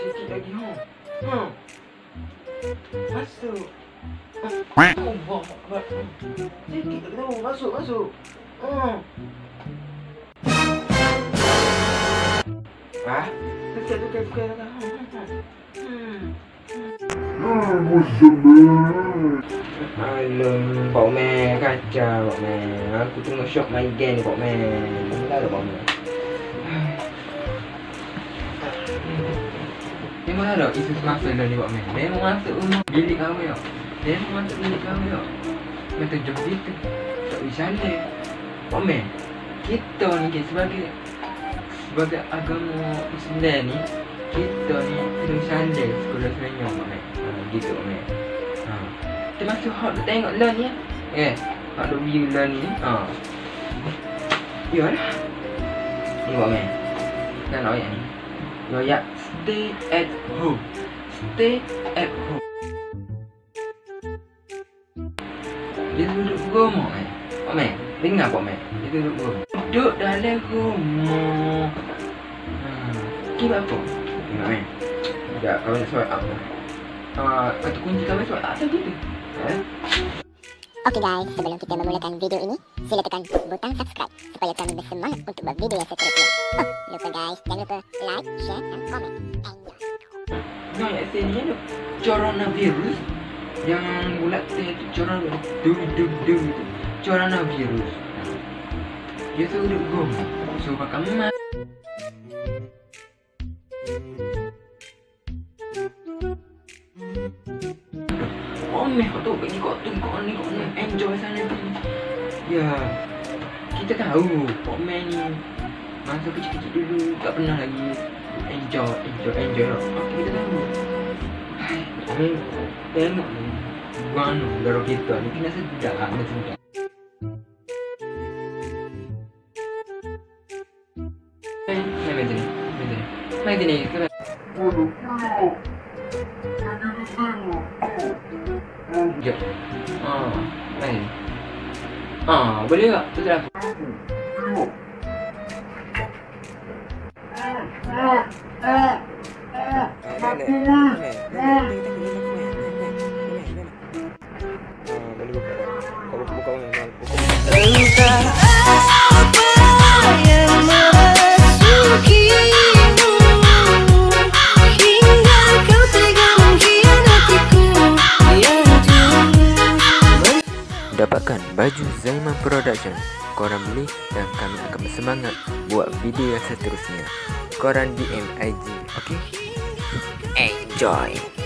Sikit lagi ha. Ha. Masuk. Oh, buang. Sikit lagi tu. Masuk, masuk. Ha. Ah. Ha, ha, ha. Hmm. Alam, Pak Mer kacau Pak Mer. Aku tengok shock main game ni Pak Mer. Dah lah Pak Mer. Dia mana ada isu semasa dah ni Pak Mer. Dia mau masuk rumah bilik kami tau. Dia mau masuk bilik kami tau. Kata jom kita. Tak bisa ni. Pak Mer. Kita ni kan sebagai sebagai agama Islam ni kita ni kena sandal sekolah semenyo Pak Mer. Ha, gitu Mer. Ha. Termasuk hak tu tengok lah ni. Eh, hak tu view lah ni. Ha. Yalah. Ni Pak Mer. Dan ayat ni. Ayat stay at home. Stay at home. Dia duduk rumah eh. Pak Mer, dengar Pak Mer. Dia duduk rumah. Duduk dalam rumah. Ha. Kira apa? Dengar Mer. Sekejap, kau nak surat apa? Uh, kata kunci kau surat tak tahu gitu. Eh? Okey guys, sebelum kita memulakan video ini, sila tekan butang subscribe supaya kami bersemangat untuk buat video yang seterusnya. Oh, lupa guys, jangan lupa like, share dan komen. Enjoy. Nah, yang sini ada coronavirus yang bulat tu itu corona du du du itu coronavirus. Dia tu duduk gom. So pakai mat. Oh kau tu pergi kau tu kau ni kau enjoy sana tu. Ya. Kita tahu Pok Man ni Masa kecil-kecil dulu Tak pernah lagi Enjoy Enjoy Enjoy Okay kita tahu Hai Tengok ni Guano Darah kita ni Kena sedap Kena sedap sini Kena Sekejap Ah Main Ah, boleh tak? Tu tak Dapatkan baju Zaiman Production. Korang beli dan kami akan bersemangat Buat video yang seterusnya. Korang DM IG Okay Enjoy